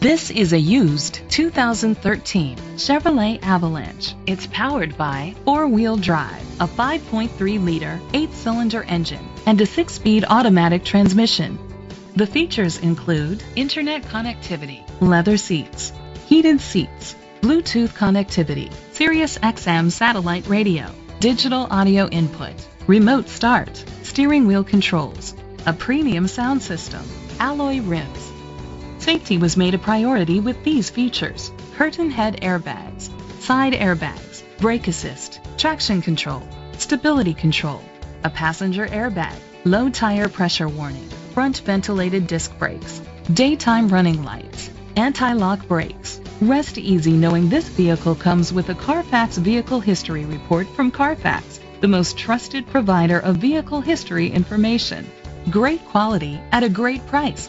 This is a used 2013 Chevrolet Avalanche. It's powered by four-wheel drive, a 5.3-liter, eight-cylinder engine, and a six-speed automatic transmission. The features include internet connectivity, leather seats, heated seats, Bluetooth connectivity, Sirius XM satellite radio, digital audio input, remote start, steering wheel controls, a premium sound system, alloy rims. Safety was made a priority with these features. Curtain head airbags, side airbags, brake assist, traction control, stability control, a passenger airbag, low tire pressure warning, front ventilated disc brakes, daytime running lights, anti-lock brakes. Rest easy knowing this vehicle comes with a Carfax Vehicle History Report from Carfax, the most trusted provider of vehicle history information. Great quality at a great price.